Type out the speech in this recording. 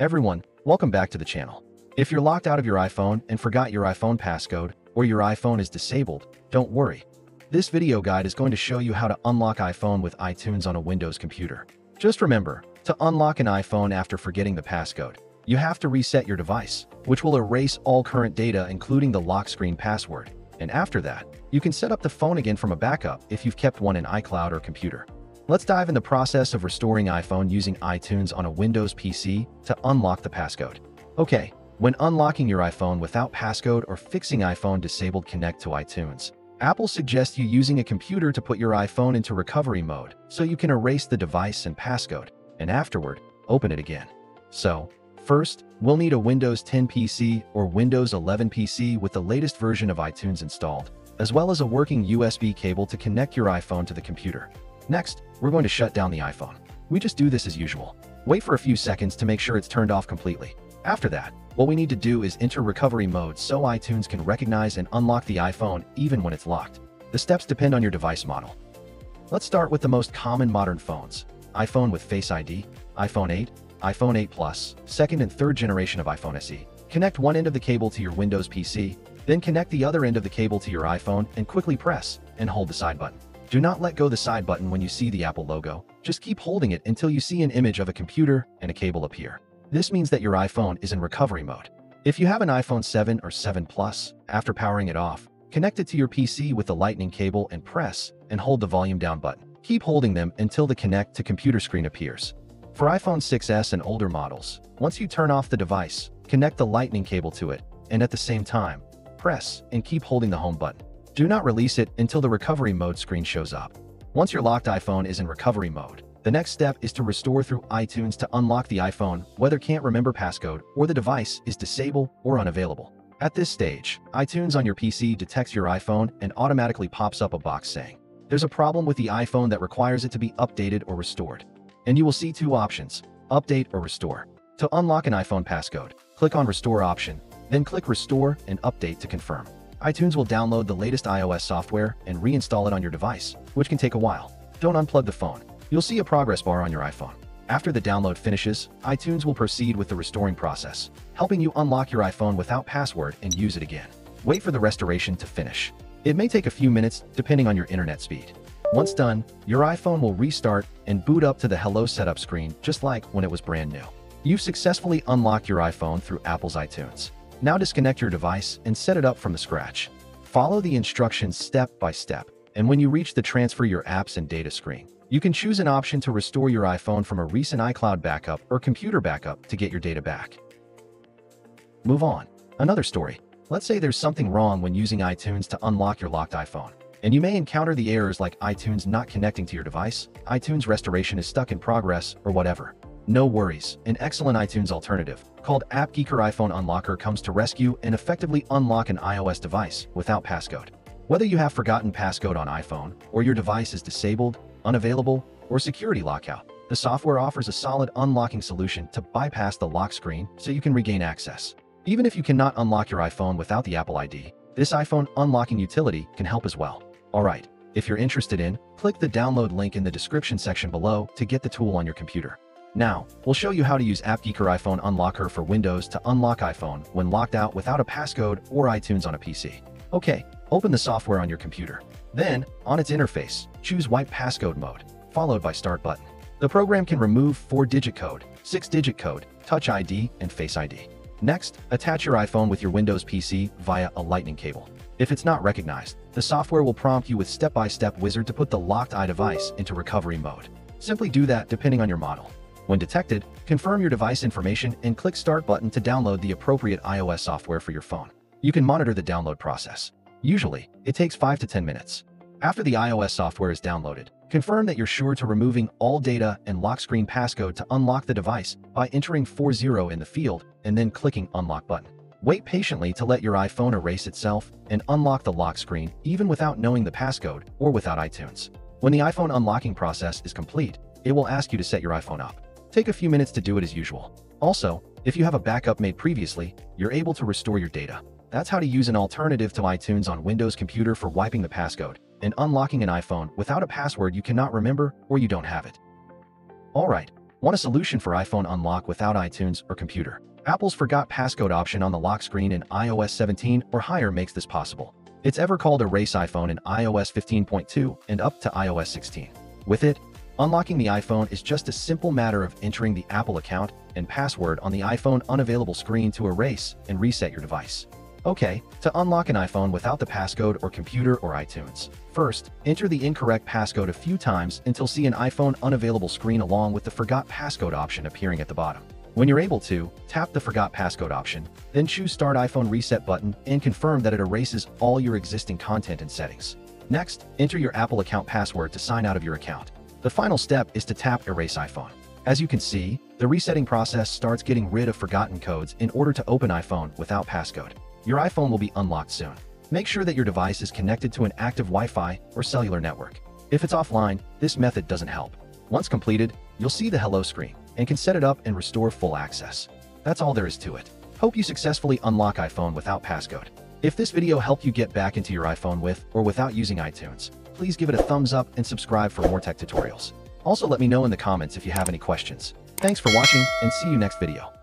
Everyone, welcome back to the channel. If you're locked out of your iPhone and forgot your iPhone passcode, or your iPhone is disabled, don't worry. This video guide is going to show you how to unlock iPhone with iTunes on a Windows computer. Just remember, to unlock an iPhone after forgetting the passcode, you have to reset your device, which will erase all current data including the lock screen password. And after that, you can set up the phone again from a backup if you've kept one in iCloud or computer. Let's dive in the process of restoring iPhone using iTunes on a Windows PC to unlock the passcode. Okay, when unlocking your iPhone without passcode or fixing iPhone disabled connect to iTunes, Apple suggests you using a computer to put your iPhone into recovery mode so you can erase the device and passcode, and afterward, open it again. So, first, we'll need a Windows 10 PC or Windows 11 PC with the latest version of iTunes installed, as well as a working USB cable to connect your iPhone to the computer. Next, we're going to shut down the iPhone. We just do this as usual. Wait for a few seconds to make sure it's turned off completely. After that, what we need to do is enter recovery mode so iTunes can recognize and unlock the iPhone even when it's locked. The steps depend on your device model. Let's start with the most common modern phones. iPhone with Face ID, iPhone 8, iPhone 8 Plus, second and third generation of iPhone SE. Connect one end of the cable to your Windows PC, then connect the other end of the cable to your iPhone and quickly press and hold the side button. Do not let go the side button when you see the Apple logo. Just keep holding it until you see an image of a computer and a cable appear. This means that your iPhone is in recovery mode. If you have an iPhone 7 or 7 Plus, after powering it off, connect it to your PC with the lightning cable and press and hold the volume down button. Keep holding them until the connect to computer screen appears. For iPhone 6s and older models, once you turn off the device, connect the lightning cable to it, and at the same time, press and keep holding the home button. Do not release it until the recovery mode screen shows up. Once your locked iPhone is in recovery mode, the next step is to restore through iTunes to unlock the iPhone whether can't remember passcode or the device is disabled or unavailable. At this stage, iTunes on your PC detects your iPhone and automatically pops up a box saying, there's a problem with the iPhone that requires it to be updated or restored. And you will see two options, update or restore. To unlock an iPhone passcode, click on Restore option, then click Restore and Update to confirm iTunes will download the latest iOS software and reinstall it on your device, which can take a while. Don't unplug the phone. You'll see a progress bar on your iPhone. After the download finishes, iTunes will proceed with the restoring process, helping you unlock your iPhone without password and use it again. Wait for the restoration to finish. It may take a few minutes depending on your internet speed. Once done, your iPhone will restart and boot up to the Hello Setup screen just like when it was brand new. You've successfully unlocked your iPhone through Apple's iTunes. Now disconnect your device and set it up from the scratch. Follow the instructions step by step, and when you reach the Transfer Your Apps and Data screen, you can choose an option to restore your iPhone from a recent iCloud backup or computer backup to get your data back. Move on. Another story. Let's say there's something wrong when using iTunes to unlock your locked iPhone. And you may encounter the errors like iTunes not connecting to your device, iTunes restoration is stuck in progress, or whatever. No worries, an excellent iTunes alternative, called AppGeeker iPhone Unlocker comes to rescue and effectively unlock an iOS device without passcode. Whether you have forgotten passcode on iPhone, or your device is disabled, unavailable, or security lockout, the software offers a solid unlocking solution to bypass the lock screen so you can regain access. Even if you cannot unlock your iPhone without the Apple ID, this iPhone unlocking utility can help as well. Alright, if you're interested in, click the download link in the description section below to get the tool on your computer. Now, we'll show you how to use AppGeeker iPhone Unlocker for Windows to unlock iPhone when locked out without a passcode or iTunes on a PC. Okay, open the software on your computer. Then, on its interface, choose Wipe Passcode mode, followed by Start button. The program can remove 4-digit code, 6-digit code, Touch ID, and Face ID. Next, attach your iPhone with your Windows PC via a lightning cable. If it's not recognized, the software will prompt you with step-by-step -step wizard to put the locked iDevice into recovery mode. Simply do that depending on your model. When detected, confirm your device information and click Start button to download the appropriate iOS software for your phone. You can monitor the download process. Usually, it takes 5 to 10 minutes. After the iOS software is downloaded, confirm that you're sure to removing all data and lock screen passcode to unlock the device by entering 40 in the field and then clicking Unlock button. Wait patiently to let your iPhone erase itself and unlock the lock screen even without knowing the passcode or without iTunes. When the iPhone unlocking process is complete, it will ask you to set your iPhone up. Take a few minutes to do it as usual. Also, if you have a backup made previously, you're able to restore your data. That's how to use an alternative to iTunes on Windows computer for wiping the passcode and unlocking an iPhone without a password you cannot remember or you don't have it. Alright, Want a solution for iPhone unlock without iTunes or computer? Apple's Forgot Passcode option on the lock screen in iOS 17 or higher makes this possible. It's ever called Erase iPhone in iOS 15.2 and up to iOS 16. With it, unlocking the iPhone is just a simple matter of entering the Apple account and password on the iPhone unavailable screen to erase and reset your device. Okay, to unlock an iPhone without the passcode or computer or iTunes. First, enter the incorrect passcode a few times until see an iPhone unavailable screen along with the Forgot Passcode option appearing at the bottom. When you're able to, tap the Forgot Passcode option, then choose Start iPhone Reset button and confirm that it erases all your existing content and settings. Next, enter your Apple account password to sign out of your account. The final step is to tap Erase iPhone. As you can see, the resetting process starts getting rid of forgotten codes in order to open iPhone without passcode. Your iPhone will be unlocked soon. Make sure that your device is connected to an active Wi-Fi or cellular network. If it's offline, this method doesn't help. Once completed, you'll see the hello screen and can set it up and restore full access. That's all there is to it. Hope you successfully unlock iPhone without passcode. If this video helped you get back into your iPhone with or without using iTunes, please give it a thumbs up and subscribe for more tech tutorials. Also let me know in the comments if you have any questions. Thanks for watching and see you next video.